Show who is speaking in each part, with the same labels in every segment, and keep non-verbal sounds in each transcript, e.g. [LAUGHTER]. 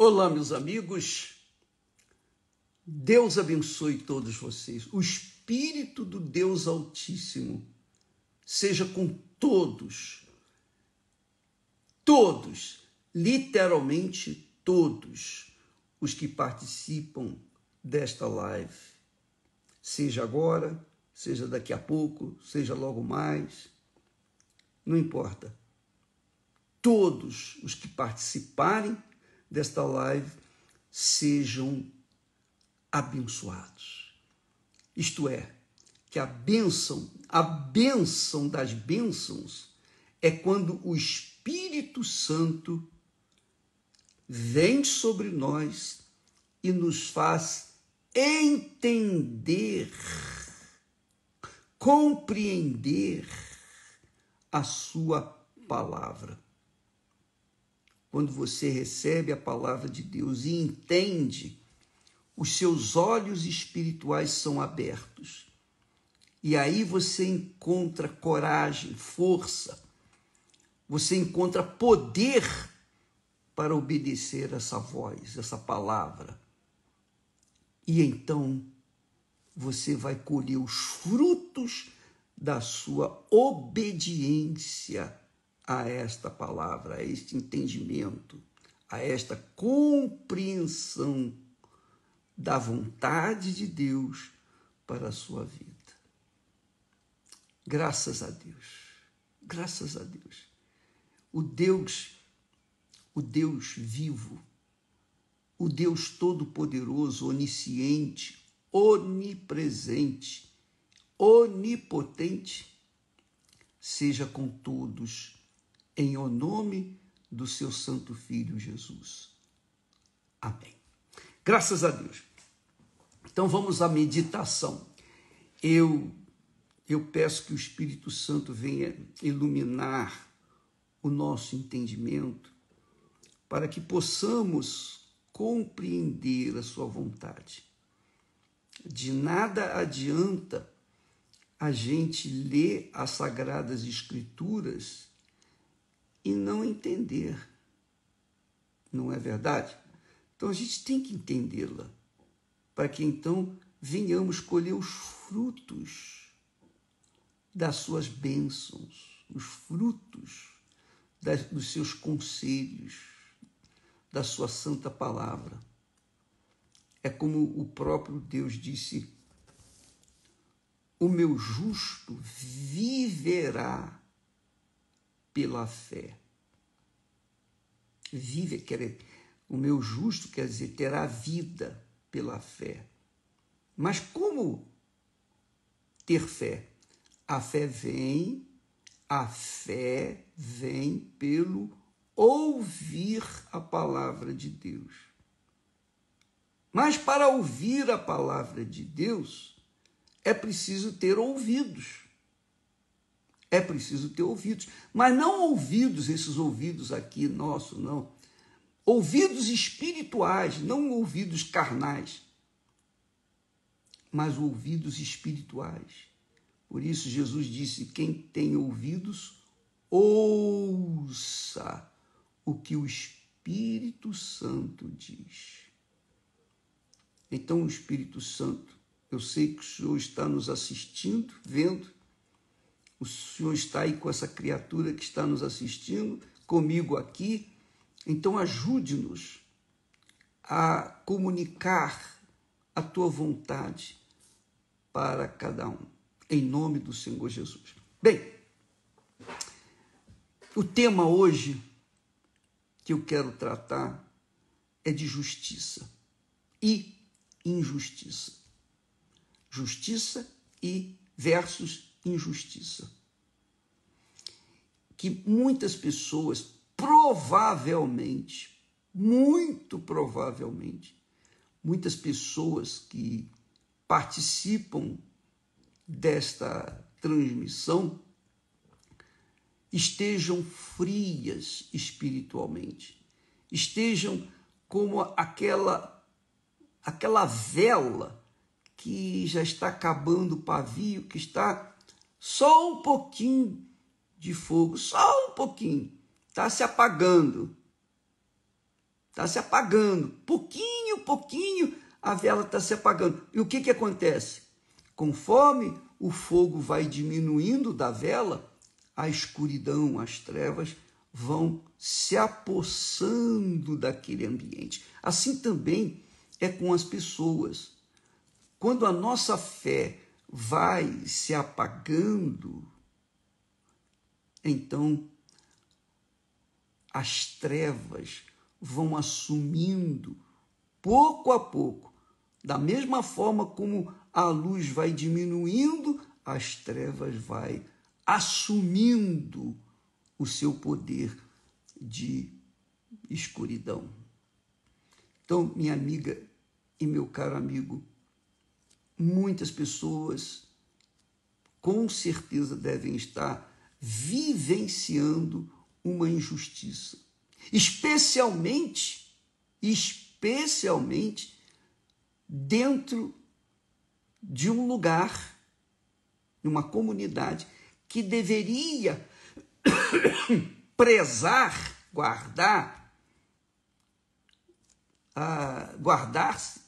Speaker 1: Olá, meus amigos. Deus abençoe todos vocês. O Espírito do Deus Altíssimo seja com todos, todos, literalmente todos os que participam desta live. Seja agora, seja daqui a pouco, seja logo mais, não importa. Todos os que participarem desta live sejam abençoados. Isto é, que a bênção, a bênção das bênçãos é quando o Espírito Santo vem sobre nós e nos faz entender, compreender a sua palavra quando você recebe a palavra de Deus e entende, os seus olhos espirituais são abertos. E aí você encontra coragem, força, você encontra poder para obedecer essa voz, essa palavra. E então você vai colher os frutos da sua obediência a esta palavra, a este entendimento, a esta compreensão da vontade de Deus para a sua vida. Graças a Deus, graças a Deus. O Deus, o Deus vivo, o Deus todo-poderoso, onisciente, onipresente, onipotente, seja com todos em o nome do seu santo filho Jesus. Amém. Graças a Deus. Então vamos à meditação. Eu eu peço que o Espírito Santo venha iluminar o nosso entendimento para que possamos compreender a sua vontade. De nada adianta a gente ler as sagradas escrituras e não entender. Não é verdade? Então a gente tem que entendê-la, para que então venhamos colher os frutos das suas bênçãos, os frutos das, dos seus conselhos, da sua santa palavra. É como o próprio Deus disse: o meu justo viverá pela fé. Vive, quer, o meu justo quer dizer, terá vida pela fé. Mas como ter fé? A fé vem, a fé vem pelo ouvir a palavra de Deus. Mas para ouvir a palavra de Deus, é preciso ter ouvidos. É preciso ter ouvidos, mas não ouvidos, esses ouvidos aqui nosso, não. Ouvidos espirituais, não ouvidos carnais, mas ouvidos espirituais. Por isso Jesus disse: quem tem ouvidos, ouça o que o Espírito Santo diz. Então, o Espírito Santo, eu sei que o Senhor está nos assistindo, vendo, o Senhor está aí com essa criatura que está nos assistindo, comigo aqui. Então, ajude-nos a comunicar a tua vontade para cada um, em nome do Senhor Jesus. Bem, o tema hoje que eu quero tratar é de justiça e injustiça. Justiça e versus injustiça. Que muitas pessoas, provavelmente, muito provavelmente, muitas pessoas que participam desta transmissão estejam frias espiritualmente, estejam como aquela aquela vela que já está acabando o pavio, que está só um pouquinho de fogo, só um pouquinho, está se apagando. está se apagando. Pouquinho, pouquinho, a vela está se apagando. E o que, que acontece? Conforme o fogo vai diminuindo da vela, a escuridão, as trevas vão se apossando daquele ambiente. Assim também é com as pessoas. Quando a nossa fé vai se apagando, então as trevas vão assumindo pouco a pouco, da mesma forma como a luz vai diminuindo, as trevas vai assumindo o seu poder de escuridão. Então, minha amiga e meu caro amigo, muitas pessoas com certeza devem estar vivenciando uma injustiça, especialmente, especialmente dentro de um lugar, numa comunidade que deveria [COUGHS] prezar, guardar, guardar-se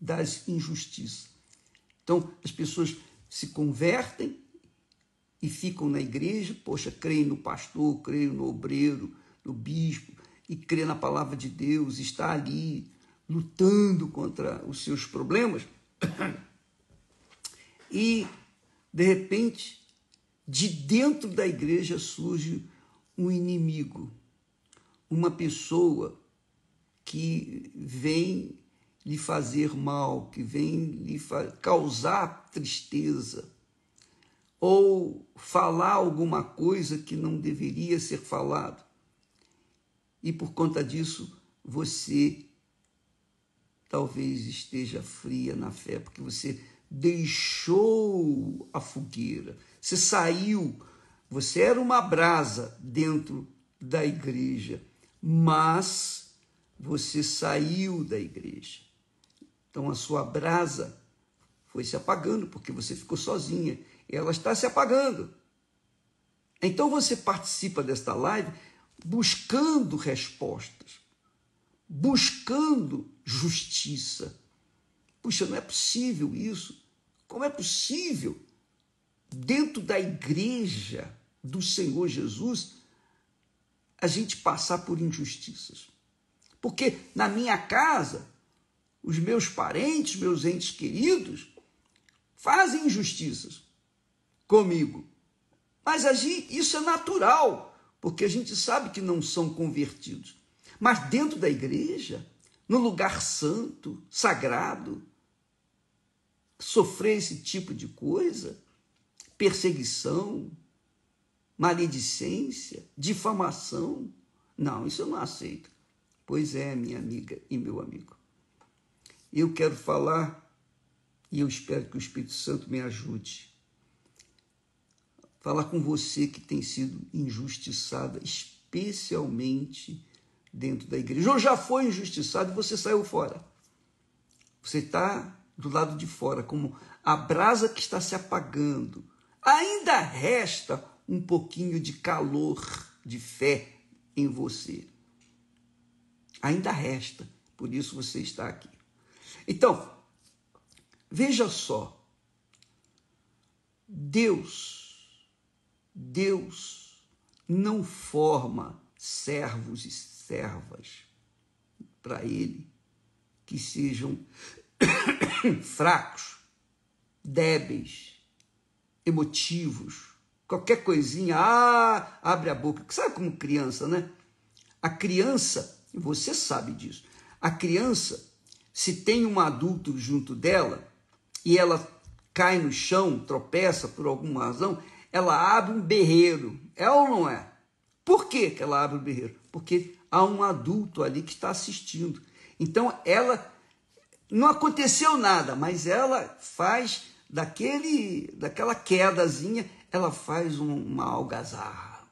Speaker 1: das injustiças. Então, as pessoas se convertem e ficam na igreja, poxa, creem no pastor, creem no obreiro, no bispo, e creem na palavra de Deus, está ali lutando contra os seus problemas. [COUGHS] E, de repente, de dentro da igreja surge um inimigo, uma pessoa que vem lhe fazer mal, que vem lhe causar tristeza, ou falar alguma coisa que não deveria ser falado. E por conta disso, você talvez esteja fria na fé, porque você deixou a fogueira, você saiu você era uma brasa dentro da igreja, mas você saiu da igreja. Então a sua brasa foi se apagando porque você ficou sozinha. E ela está se apagando. Então você participa desta live buscando respostas, buscando justiça. Puxa, não é possível isso. Como é possível dentro da igreja do Senhor Jesus, a gente passar por injustiças. Porque na minha casa, os meus parentes, meus entes queridos, fazem injustiças comigo. Mas isso é natural, porque a gente sabe que não são convertidos. Mas dentro da igreja, no lugar santo, sagrado, sofrer esse tipo de coisa, perseguição, maledicência, difamação. Não, isso eu não aceito. Pois é, minha amiga e meu amigo. Eu quero falar e eu espero que o Espírito Santo me ajude. Falar com você que tem sido injustiçada, especialmente dentro da igreja. Ou já foi injustiçado e você saiu fora. Você está do lado de fora, como a brasa que está se apagando. Ainda resta um pouquinho de calor, de fé em você. Ainda resta, por isso você está aqui. Então, veja só. Deus, Deus não forma servos e servas para Ele que sejam [COUGHS] fracos, débeis, emotivos, qualquer coisinha, ah, abre a boca. Sabe como criança, né? A criança, você sabe disso, a criança, se tem um adulto junto dela e ela cai no chão, tropeça por alguma razão, ela abre um berreiro. É ou não é? Por que, ela abre o berreiro? Porque há um adulto ali que está assistindo. Então ela não aconteceu nada, mas ela faz daquele daquela quedazinha, ela faz uma algazarra.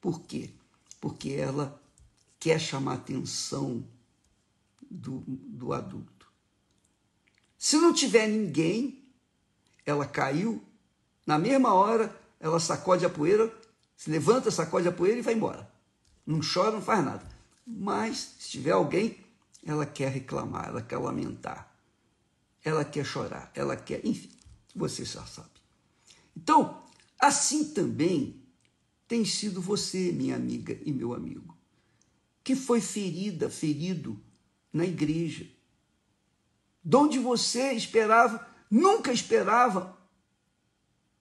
Speaker 1: Por quê? Porque ela quer chamar atenção do, do adulto. Se não tiver ninguém, ela caiu, na mesma hora ela sacode a poeira, se levanta, sacode a poeira e vai embora. Não chora, não faz nada. Mas, se tiver alguém, ela quer reclamar, ela quer lamentar, ela quer chorar, ela quer, enfim, você já sabe. Então, assim também tem sido você, minha amiga e meu amigo, que foi ferida, ferido na igreja, donde você esperava, nunca esperava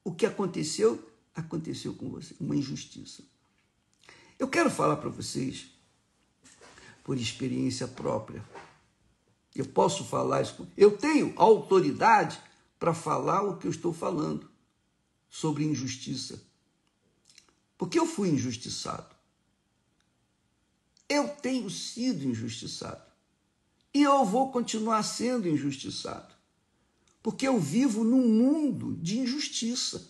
Speaker 1: o que aconteceu, aconteceu com você, uma injustiça. Eu quero falar para vocês, por experiência própria, eu posso falar isso, eu tenho autoridade para falar o que eu estou falando sobre injustiça. Porque eu fui injustiçado. Eu tenho sido injustiçado. E eu vou continuar sendo injustiçado. Porque eu vivo num mundo de injustiça.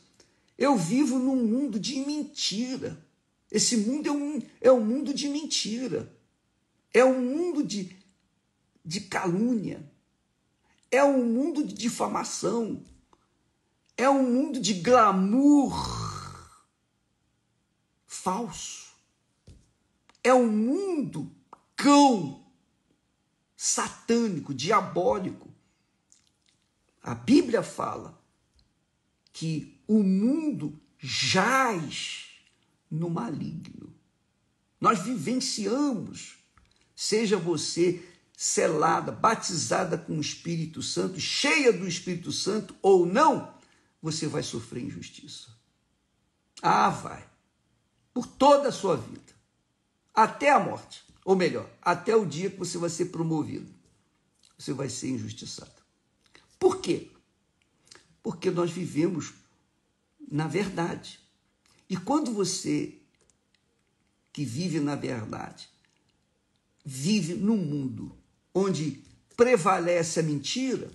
Speaker 1: Eu vivo num mundo de mentira. Esse mundo é um, é um mundo de mentira. É um mundo de, de calúnia. É um mundo de difamação. É um mundo de glamour falso. É um mundo cão, satânico, diabólico. A Bíblia fala que o mundo jaz no maligno. Nós vivenciamos, seja você selada, batizada com o Espírito Santo, cheia do Espírito Santo ou não, você vai sofrer injustiça. Ah, vai. Por toda a sua vida. Até a morte. Ou melhor, até o dia que você vai ser promovido. Você vai ser injustiçado. Por quê? Porque nós vivemos na verdade. E quando você que vive na verdade vive num mundo onde prevalece a mentira,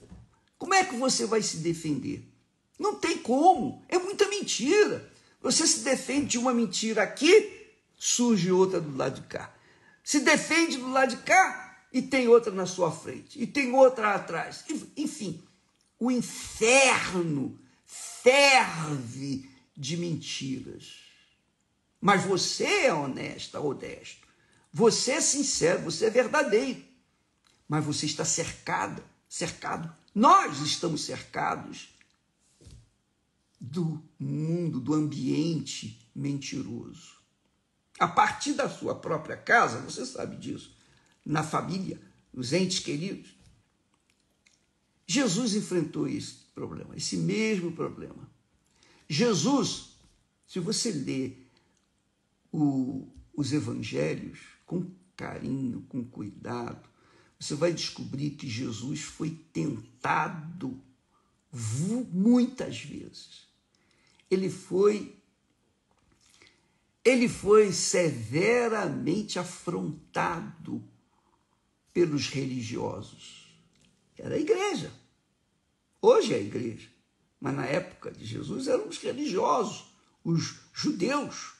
Speaker 1: como é que você vai se defender? Não tem como, é muita mentira. Você se defende de uma mentira aqui, surge outra do lado de cá. Se defende do lado de cá e tem outra na sua frente, e tem outra atrás. Enfim, o inferno ferve de mentiras. Mas você é honesta, honesto. Você é sincero, você é verdadeiro. Mas você está cercado, cercado. Nós estamos cercados do mundo, do ambiente mentiroso. A partir da sua própria casa, você sabe disso, na família, nos entes queridos. Jesus enfrentou esse problema, esse mesmo problema. Jesus, se você lê o, os evangelhos com carinho, com cuidado, você vai descobrir que Jesus foi tentado muitas vezes ele foi ele foi severamente afrontado pelos religiosos. Era a igreja. Hoje é a igreja. Mas na época de Jesus eram os religiosos, os judeus,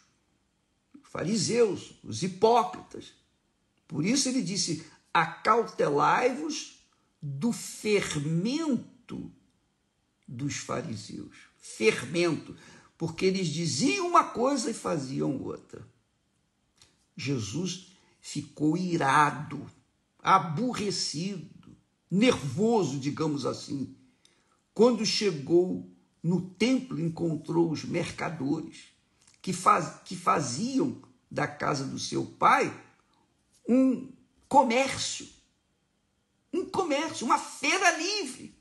Speaker 1: os fariseus, os hipócritas. Por isso ele disse: acautelai-vos do fermento dos fariseus fermento, porque eles diziam uma coisa e faziam outra. Jesus ficou irado, aborrecido, nervoso, digamos assim. Quando chegou no templo, encontrou os mercadores que, faz, que faziam da casa do seu pai um comércio, um comércio, uma feira livre.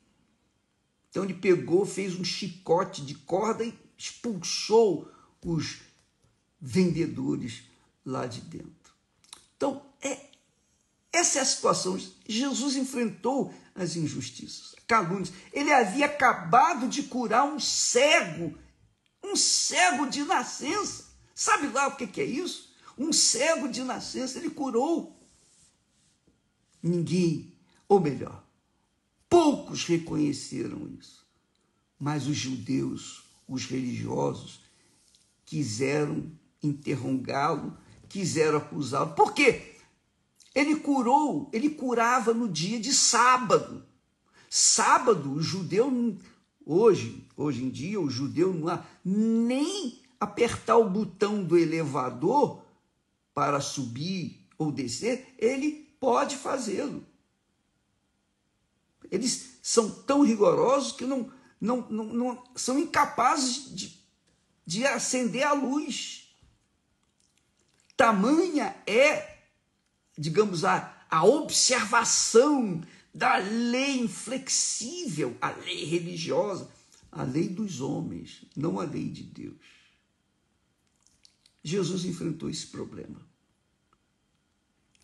Speaker 1: Então ele pegou, fez um chicote de corda e expulsou os vendedores lá de dentro. Então, é, essa é a situação. Jesus enfrentou as injustiças, calúnias. Ele havia acabado de curar um cego, um cego de nascença. Sabe lá o que é isso? Um cego de nascença, ele curou. Ninguém, ou melhor, Poucos reconheceram isso. Mas os judeus, os religiosos, quiseram interrogá-lo, quiseram acusá-lo. Por quê? Ele curou, ele curava no dia de sábado. Sábado, o judeu, hoje, hoje em dia, o judeu não há nem apertar o botão do elevador para subir ou descer, ele pode fazê-lo. Eles são tão rigorosos que não, não, não, não são incapazes de, de acender a luz. Tamanha é, digamos, a, a observação da lei inflexível, a lei religiosa, a lei dos homens, não a lei de Deus. Jesus enfrentou esse problema.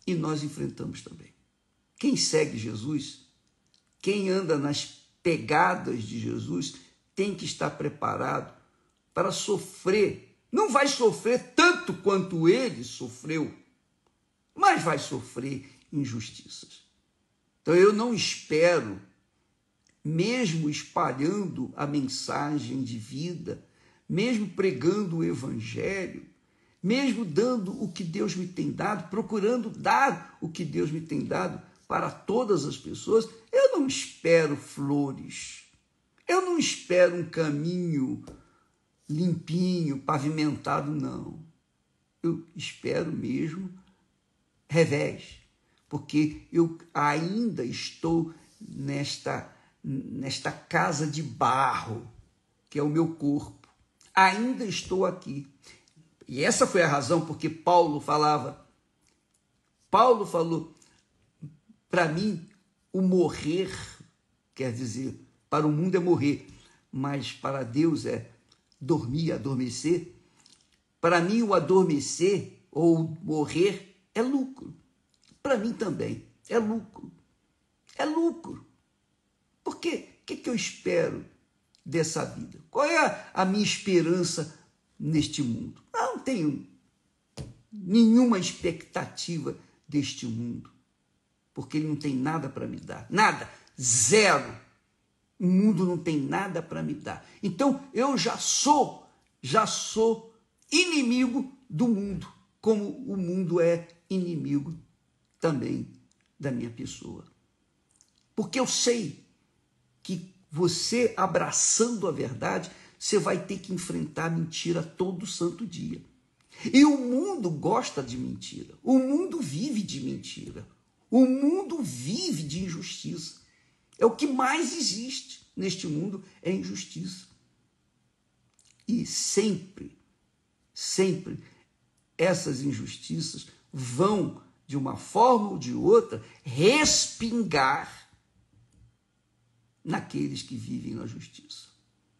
Speaker 1: E nós enfrentamos também. Quem segue Jesus, quem anda nas pegadas de Jesus, tem que estar preparado para sofrer. Não vai sofrer tanto quanto ele sofreu, mas vai sofrer injustiças. Então eu não espero, mesmo espalhando a mensagem de vida, mesmo pregando o evangelho, mesmo dando o que Deus me tem dado, procurando dar o que Deus me tem dado para todas as pessoas, eu não espero flores. Eu não espero um caminho limpinho, pavimentado, não. Eu espero mesmo revés, porque eu ainda estou nesta nesta casa de barro, que é o meu corpo. Ainda estou aqui. E essa foi a razão porque Paulo falava. Paulo falou: para mim, o morrer, quer dizer, para o mundo é morrer, mas para Deus é dormir, adormecer. Para mim, o adormecer ou morrer é lucro. Para mim também é lucro. É lucro. Por quê? O que, que eu espero dessa vida? Qual é a, a minha esperança neste mundo. Não tenho nenhuma expectativa deste mundo, porque ele não tem nada para me dar. Nada. Zero. O mundo não tem nada para me dar. Então eu já sou, já sou inimigo do mundo, como o mundo é inimigo também da minha pessoa. Porque eu sei que você abraçando a verdade, você vai ter que enfrentar mentira todo santo dia. E o mundo gosta de mentira. O mundo vive de mentira. O mundo vive de injustiça. É o que mais existe neste mundo é injustiça. E sempre, sempre essas injustiças vão de uma forma ou de outra respingar naqueles que vivem na justiça.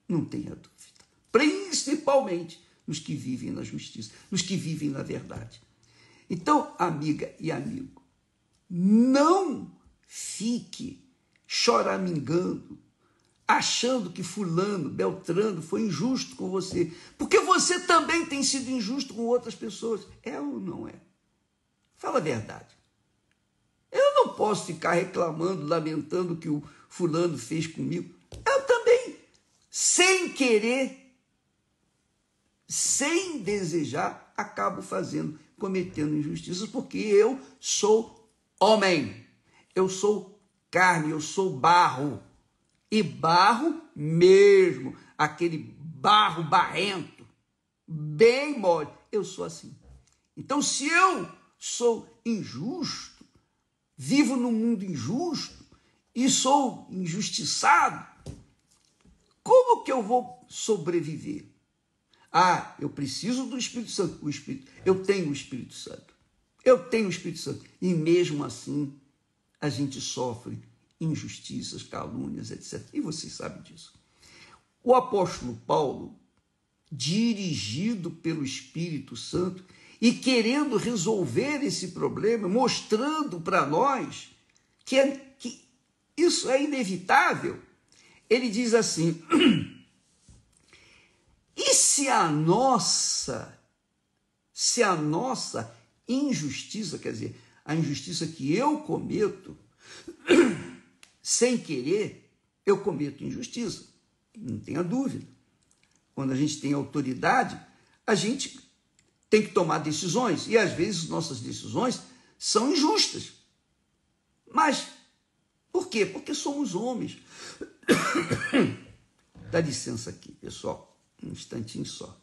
Speaker 1: Não tenha dúvida. Principalmente nos que vivem na justiça, nos que vivem na verdade. Então, amiga e amigo, não fique choramingando, achando que fulano, beltrano foi injusto com você, porque você também tem sido injusto com outras pessoas. É ou não é? Fala a verdade. Eu não posso ficar reclamando, lamentando o que o fulano fez comigo. Eu também sem querer, sem desejar, acabo fazendo, cometendo injustiças, porque eu sou homem, eu sou carne, eu sou barro. E barro mesmo, aquele barro barrento, bem mole. Eu sou assim. Então, se eu sou injusto, vivo num mundo injusto e sou injustiçado, como que eu vou sobreviver? Ah, eu preciso do Espírito Santo. O Espírito, eu tenho o Espírito Santo. Eu tenho o Espírito Santo. E mesmo assim, a gente sofre injustiças, calúnias, etc. E vocês sabem disso. O apóstolo Paulo, dirigido pelo Espírito Santo e querendo resolver esse problema, mostrando para nós que, é, que isso é inevitável, ele diz assim: [CLEARS THROAT] e se a nossa, se a nossa injustiça, quer dizer, a injustiça que eu cometo, [CLEARS THROAT] sem querer, eu cometo injustiça. Não tenha dúvida. Quando a gente tem autoridade, a gente tem que tomar decisões. E às vezes nossas decisões são injustas. Mas por quê? Porque somos homens. [COUGHS] Dá licença aqui, pessoal. Um instantinho só.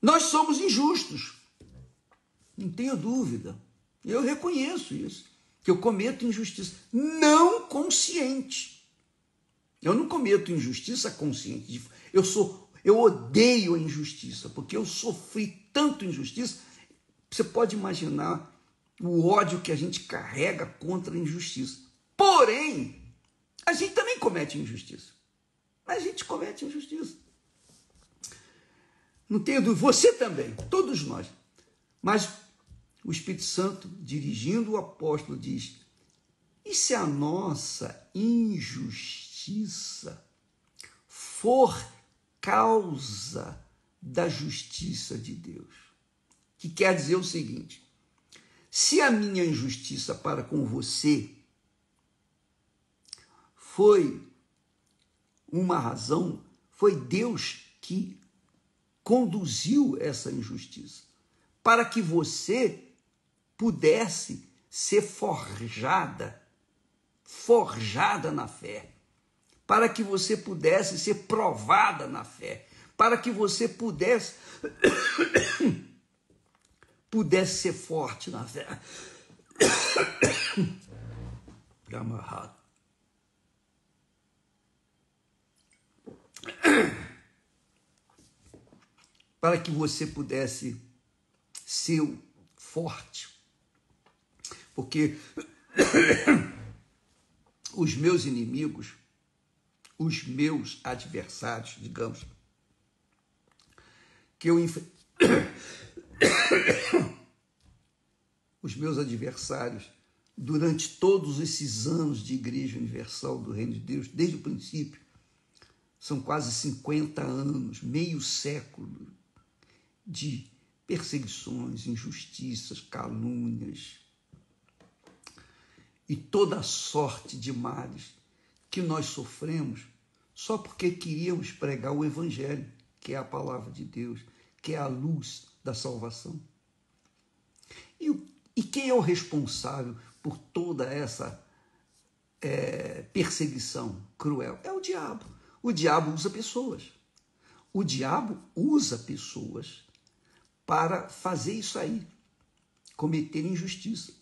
Speaker 1: Nós somos injustos. Não tenho dúvida. Eu reconheço isso. Que eu cometo injustiça. Não consciente. Eu não cometo injustiça consciente. Eu sou, eu odeio a injustiça, porque eu sofri tanto injustiça. Você pode imaginar o ódio que a gente carrega contra a injustiça. Porém, a gente também comete injustiça. A gente comete injustiça. Não tenho dúvida, você também, todos nós. Mas o Espírito Santo, dirigindo o apóstolo, diz: e se a nossa injustiça for causa da justiça de Deus? Que quer dizer o seguinte: se a minha injustiça para com você foi uma razão, foi Deus que conduziu essa injustiça para que você pudesse ser forjada, forjada na fé, para que você pudesse ser provada na fé, para que você pudesse [COUGHS] pudesse ser forte na fé. [COUGHS] Para que você pudesse ser forte. Porque [COUGHS] os meus inimigos, os meus adversários, digamos, que eu [COUGHS] os meus adversários durante todos esses anos de Igreja Universal do Reino de Deus, desde o princípio, são quase 50 anos, meio século de perseguições, injustiças, calúnias e toda sorte de males que nós sofremos só porque queríamos pregar o Evangelho, que é a palavra de Deus, que é a luz da salvação. E, e quem é o responsável por toda essa é, perseguição cruel? É o diabo. O diabo usa pessoas. O diabo usa pessoas para fazer isso aí, cometer injustiça.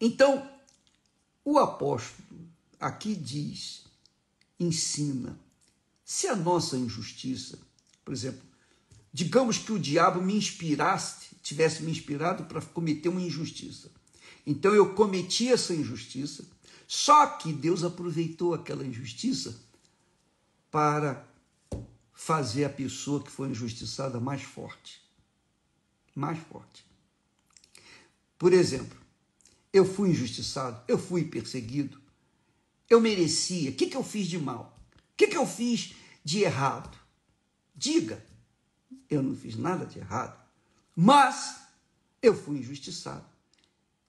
Speaker 1: Então, o apóstolo aqui diz, ensina, se a nossa injustiça, por exemplo, digamos que o diabo me inspirasse, tivesse me inspirado para cometer uma injustiça. Então eu cometi essa injustiça, só que Deus aproveitou aquela injustiça para fazer a pessoa que foi injustiçada mais forte. Mais forte. Por exemplo, eu fui injustiçado, eu fui perseguido, eu merecia. O que, que eu fiz de mal? O que, que eu fiz de errado? Diga, eu não fiz nada de errado, mas eu fui injustiçado.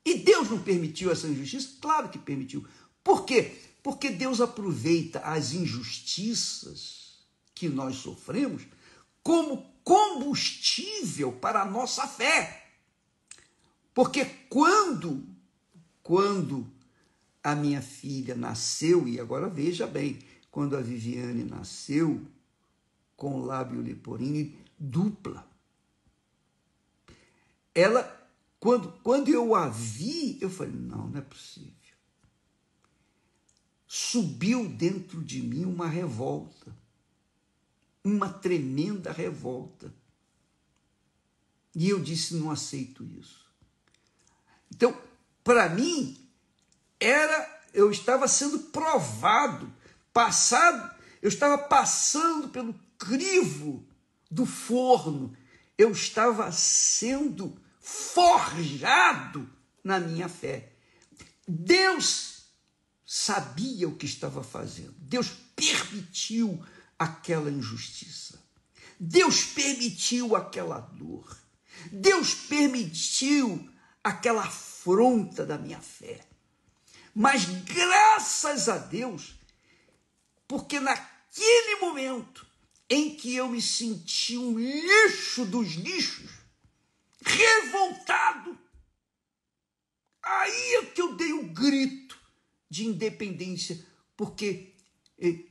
Speaker 1: E Deus não permitiu essa injustiça? Claro que permitiu. Por quê? Porque Deus aproveita as injustiças que nós sofremos como combustível para a nossa fé. Porque quando quando a minha filha nasceu, e agora veja bem, quando a Viviane nasceu com o lábio leporino dupla. Ela, quando, quando eu a vi, eu falei: não, não é possível. Subiu dentro de mim uma revolta, uma tremenda revolta. E eu disse: não aceito isso. Então, para mim, era, eu estava sendo provado, passado, eu estava passando pelo crivo do forno, eu estava sendo forjado na minha fé. Deus sabia o que estava fazendo. Deus permitiu aquela injustiça. Deus permitiu aquela dor. Deus permitiu aquela afronta da minha fé. Mas graças a Deus, porque naquele momento em que eu me senti um lixo dos lixos, revoltado. Aí é que eu dei um grito de independência, porque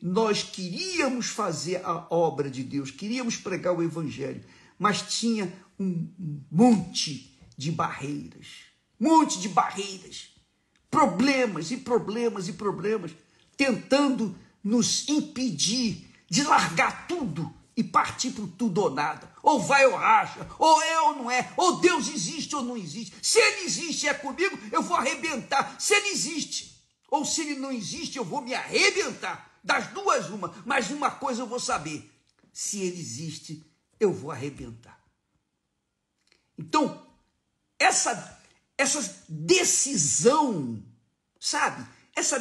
Speaker 1: nós queríamos fazer a obra de Deus, queríamos pregar o Evangelho, mas tinha um monte de barreiras, monte de barreiras, problemas e problemas e problemas, tentando nos impedir de largar tudo e partir para tudo ou nada. Ou vai ou racha, ou é ou não é, ou Deus existe ou não existe. Se ele existe é comigo, eu vou arrebentar. Se ele existe, ou se ele não existe, eu vou me arrebentar. Das duas, uma. Mas uma coisa eu vou saber: se ele existe, eu vou arrebentar. Então, essa, essa decisão, sabe? Essa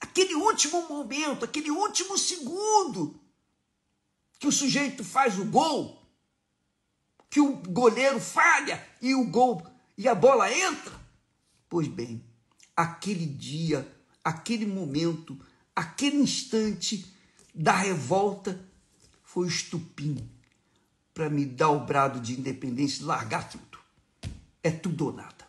Speaker 1: aquele último momento, aquele último segundo que o sujeito faz o gol, que o goleiro falha e o gol e a bola entra. Pois bem, aquele dia, aquele momento, aquele instante da revolta foi o estupim para me dar o brado de independência largar tudo. É tudo ou nada.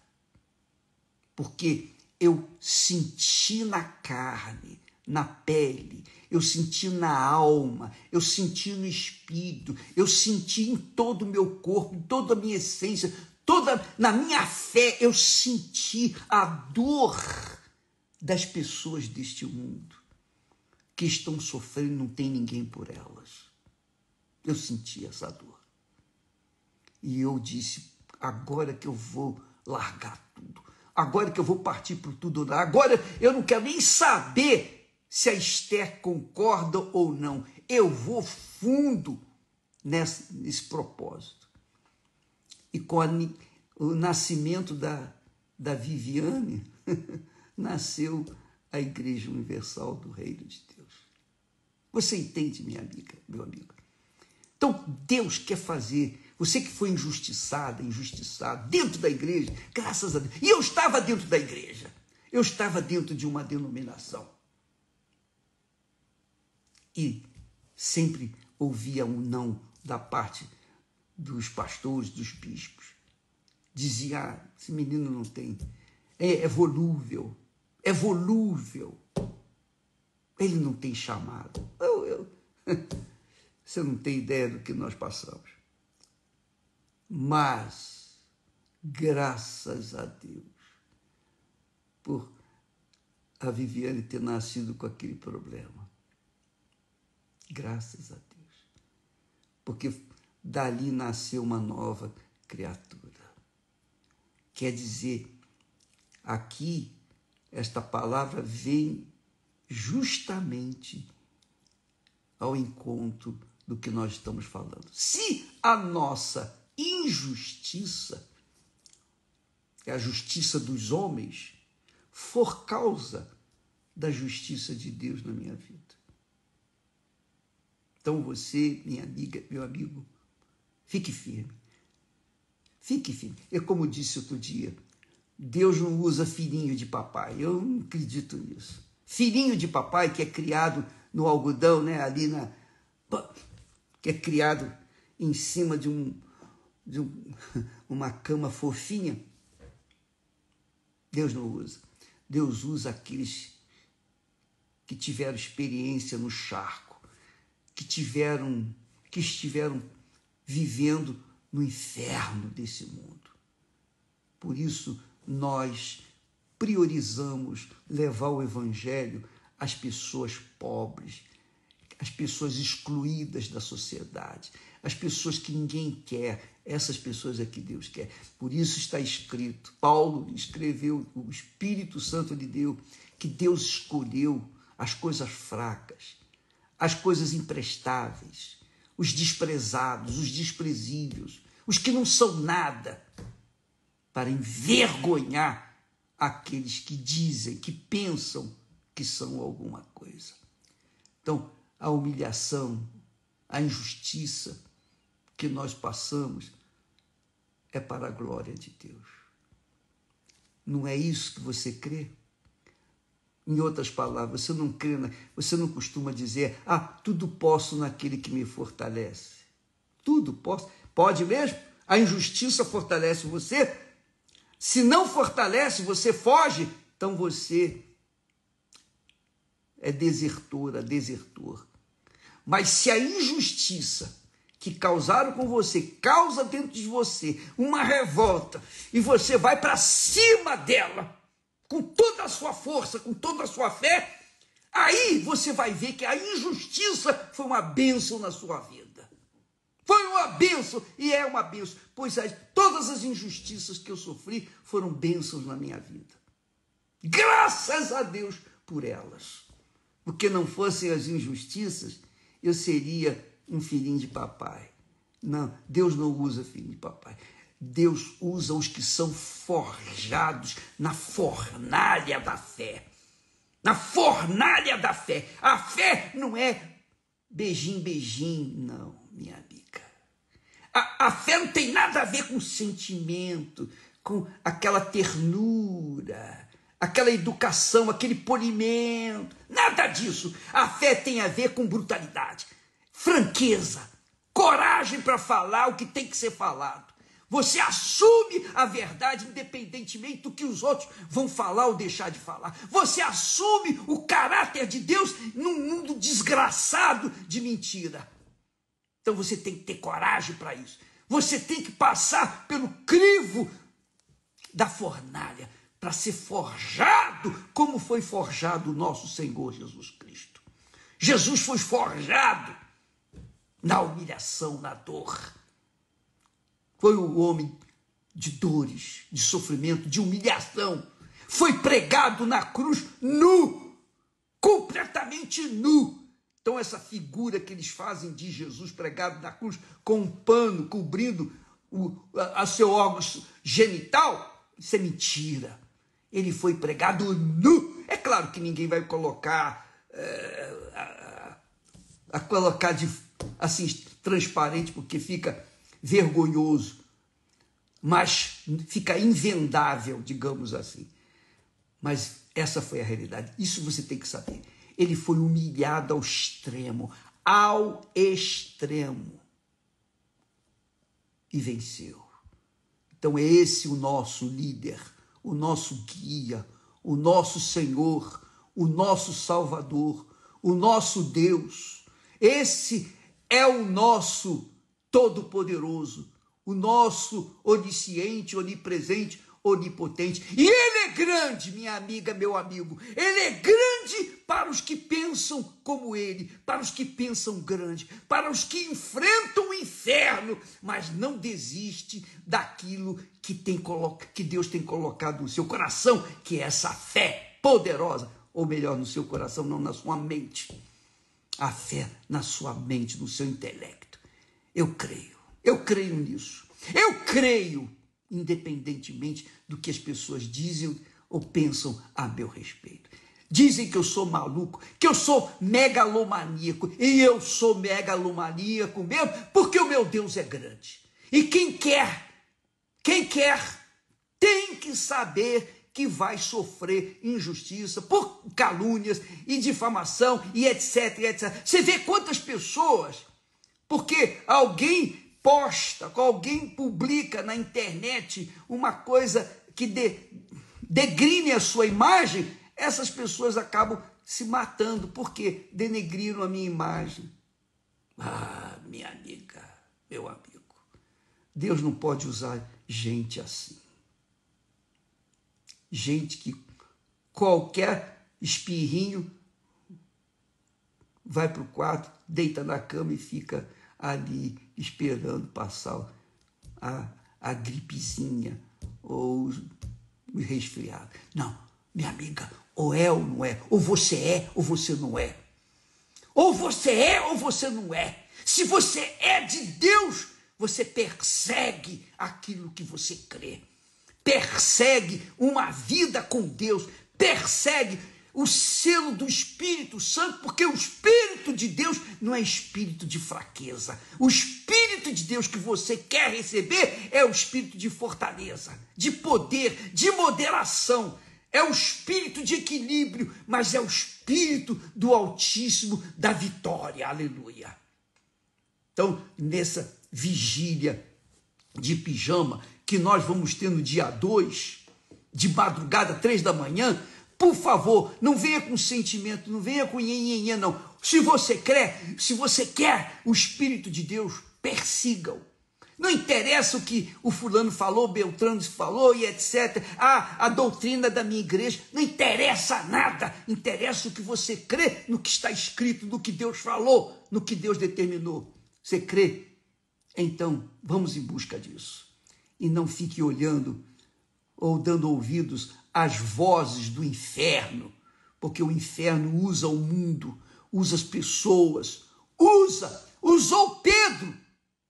Speaker 1: Porque eu senti na carne, na pele, eu senti na alma, eu senti no espírito, eu senti em todo o meu corpo, em toda a minha essência, toda na minha fé, eu senti a dor das pessoas deste mundo que estão sofrendo, não tem ninguém por elas. Eu senti essa dor. E eu disse: agora que eu vou largar tudo, agora que eu vou partir por tudo, agora eu não quero nem saber se a Esther concorda ou não. Eu vou fundo nesse, nesse propósito. E com a, o nascimento da, da Viviane, [LAUGHS] nasceu a Igreja Universal do Reino de Deus. Você entende, minha amiga, meu amigo? Então, Deus quer fazer. Você que foi injustiçada, injustiçado, dentro da igreja, graças a Deus. E eu estava dentro da igreja. Eu estava dentro de uma denominação. E sempre ouvia um não da parte dos pastores, dos bispos. Dizia: ah, esse menino não tem. É, é volúvel, é volúvel. Ele não tem chamado. Eu, eu, [LAUGHS] você não tem ideia do que nós passamos. Mas, graças a Deus, por a Viviane ter nascido com aquele problema. Graças a Deus. Porque dali nasceu uma nova criatura. Quer dizer, aqui esta palavra vem justamente ao encontro do que nós estamos falando. Se a nossa injustiça, é a justiça dos homens, for causa da justiça de Deus na minha vida. Então você, minha amiga, meu amigo, fique firme. Fique firme. É como disse outro dia, Deus não usa filhinho de papai. Eu não acredito nisso. Filhinho de papai que é criado no algodão, né, ali na que é criado em cima de um de um, [LAUGHS] uma cama fofinha. Deus não usa. Deus usa aqueles que tiveram experiência no charco, que tiveram que estiveram vivendo no inferno desse mundo. Por isso nós priorizamos levar o Evangelho às pessoas pobres, às pessoas excluídas da sociedade, às pessoas que ninguém quer. Essas pessoas é que Deus quer. Por isso está escrito, Paulo escreveu, o Espírito Santo de Deus, que Deus escolheu as coisas fracas, as coisas imprestáveis, os desprezados, os desprezíveis, os que não são nada, para envergonhar aqueles que dizem, que pensam que são alguma coisa. Então, a humilhação, a injustiça que nós passamos é para a glória de Deus. Não é isso que você crê? Em outras palavras, você não crê, você não costuma dizer, ah, tudo posso naquele que me fortalece. Tudo posso. Pode mesmo? A injustiça fortalece você? Se não fortalece, você foge, então você é desertora, desertor. Mas se a injustiça que causaram com você causa dentro de você uma revolta e você vai para cima dela com toda a sua força, com toda a sua fé, aí você vai ver que a injustiça foi uma bênção na sua vida. Foi uma bênção e é uma bênção, pois todas as injustiças que eu sofri foram bênçãos na minha vida. Graças a Deus por elas. Porque não fossem as injustiças, eu seria um filhinho de papai. Não, Deus não usa filho de papai. Deus usa os que são forjados na fornalha da fé. Na fornalha da fé. A fé não é beijinho, beijinho, não, minha amiga. A, fé não tem nada a ver com sentimento, com aquela ternura, aquela educação, aquele polimento. Nada disso. A fé tem a ver com brutalidade franqueza, coragem para falar o que tem que ser falado. Você assume a verdade independentemente do que os outros vão falar ou deixar de falar. Você assume o caráter de Deus num mundo desgraçado de mentira. Então você tem que ter coragem para isso. Você tem que passar pelo crivo da fornalha para ser forjado como foi forjado o nosso Senhor Jesus Cristo. Jesus foi forjado na humilhação, na dor. Foi o homem de dores, de sofrimento, de humilhação. Foi pregado na cruz nu, completamente nu. Então, essa figura que eles fazem de Jesus pregado na cruz com um pano cobrindo o a, a seu órgão genital, isso é mentira. Ele foi pregado nu. É claro que ninguém vai colocar, é, a, a colocar de assim transparente porque fica vergonhoso, mas fica invendável, digamos assim. Mas essa foi a realidade. Isso você tem que saber. Ele foi humilhado ao extremo, ao extremo. E venceu. Então é esse o nosso líder, o nosso guia, o nosso Senhor, o nosso Salvador, o nosso Deus. Esse é o nosso Todo-Poderoso, o nosso onisciente, onipresente, onipotente. E Ele é grande, minha amiga, meu amigo. Ele é grande para os que pensam como Ele, para os que pensam grande, para os que enfrentam o inferno, mas não desiste daquilo que, tem, que Deus tem colocado no seu coração, que é essa fé poderosa, ou melhor, no seu coração, não na sua mente a fé na sua mente, no seu intelecto. Eu creio, eu creio nisso. Eu creio, independentemente do que as pessoas dizem ou pensam a meu respeito. Dizem que eu sou maluco, que eu sou megalomaníaco, e eu sou megalomaníaco mesmo, porque o meu Deus é grande. E quem quer, quem quer, tem que saber que vai sofrer injustiça por calúnias e difamação e etc, etc. Você vê quantas pessoas, porque alguém posta, alguém publica na internet uma coisa que de, degrine a sua imagem, essas pessoas acabam se matando. Porque denegriram a minha imagem. Ah, minha amiga, meu amigo, Deus não pode usar gente assim. Gente que qualquer espirrinho vai para o quarto, deita na cama e fica ali esperando passar a, a gripezinha ou o resfriado. Não, minha amiga, ou é ou não é, ou você é ou você não é. Ou você é ou você não é. Se você é de Deus, você persegue aquilo que você crê persegue uma vida com Deus, persegue o selo do Espírito Santo, porque o Espírito de Deus não é espírito de fraqueza. O Espírito de Deus que você quer receber é o espírito de fortaleza, de poder, de moderação. É o espírito de equilíbrio, mas é o espírito do Altíssimo da vitória. Aleluia. Então, nessa vigília de pijama, que nós vamos ter no dia 2, de madrugada, três da manhã, Por favor, não venha com sentimento, não venha com nhenhenhê, não. Se você crê, se você quer o Espírito de Deus, persiga-o. Não interessa o que o fulano falou, Beltrano falou e etc. Ah, a doutrina da minha igreja. Não interessa nada. Interessa o que você crê no que está escrito, no que Deus falou, no que Deus determinou. Você crê? Então, vamos em busca disso. E não fique olhando ou dando ouvidos às vozes do inferno, porque o inferno usa o mundo, usa as pessoas, usa, usou Pedro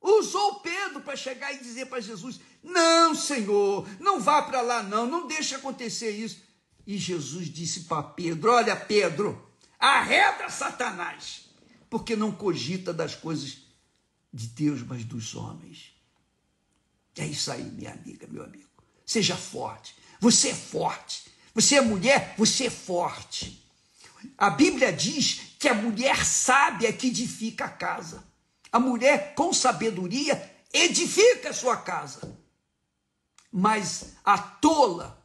Speaker 1: Usou Pedro para chegar e dizer para Jesus: Não, Senhor, não vá para lá, não, não deixe acontecer isso. E Jesus disse para Pedro: Olha, Pedro, arreda Satanás, porque não cogita das coisas de Deus, mas dos homens. É isso aí, minha amiga, meu amigo. Seja forte. Você é forte. Você é mulher, você é forte. A Bíblia diz que a mulher sábia que edifica a casa. A mulher com sabedoria edifica a sua casa. Mas a tola,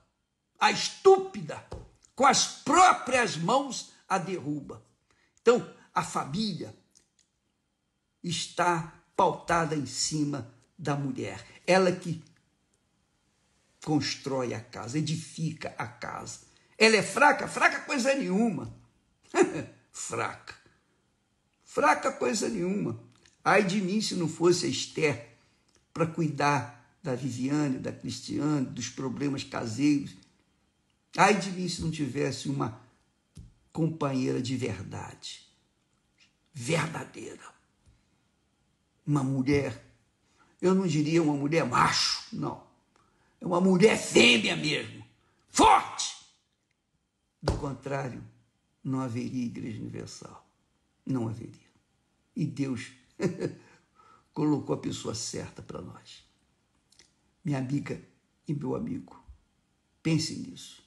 Speaker 1: a estúpida, com as próprias mãos a derruba. Então, a família está pautada em cima da mulher. Ela que constrói a casa, edifica a casa. Ela é fraca? Fraca coisa nenhuma. [LAUGHS] fraca. Fraca coisa nenhuma. Ai de mim se não fosse a Esther para cuidar da Viviane, da Cristiane, dos problemas caseiros. Ai de mim se não tivesse uma companheira de verdade, verdadeira. Uma mulher, eu não diria uma mulher macho, não. É uma mulher fêmea mesmo, forte. Do contrário, não haveria igreja universal. Não haveria. E Deus [LAUGHS] colocou a pessoa certa para nós. Minha amiga e meu amigo, pense nisso.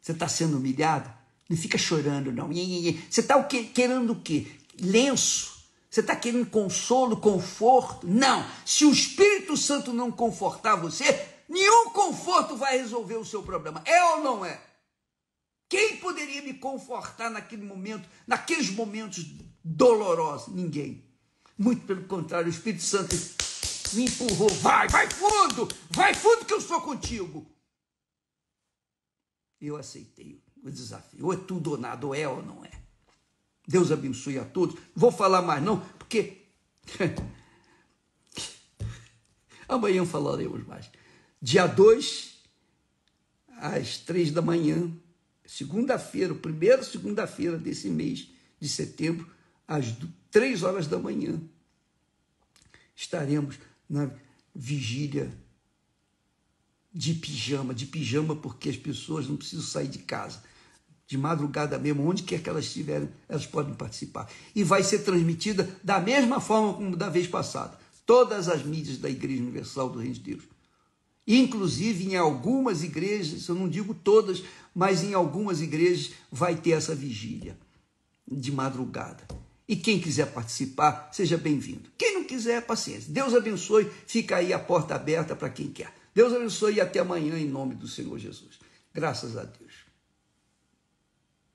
Speaker 1: Você está sendo humilhado? Não fica chorando, não. Você está querendo o quê? Lenço? Você está querendo consolo, conforto? Não. Se o Espírito Santo não confortar você, nenhum conforto vai resolver o seu problema. É ou não é? Quem poderia me confortar naquele momento, naqueles momentos dolorosos? Ninguém. Muito pelo contrário, o Espírito Santo me empurrou. Vai, vai fundo, vai fundo que eu sou contigo. Eu aceitei o desafio. Ou é tudo ou nada, ou é ou não é. Deus abençoe a todos. Vou falar mais não, porque [LAUGHS] amanhã falaremos mais. Dia 2, às três da manhã, segunda-feira, primeira segunda-feira desse mês de setembro, às três horas da manhã, estaremos na vigília de pijama, de pijama porque as pessoas não precisam sair de casa. De madrugada mesmo, onde quer que elas estiverem, elas podem participar. E vai ser transmitida da mesma forma como da vez passada. Todas as mídias da Igreja Universal do Reino de Deus. Inclusive em algumas igrejas, eu não digo todas, mas em algumas igrejas vai ter essa vigília de madrugada. E quem quiser participar, seja bem-vindo. Quem não quiser, paciência. Deus abençoe, fica aí a porta aberta para quem quer. Deus abençoe e até amanhã em nome do Senhor Jesus. Graças a Deus.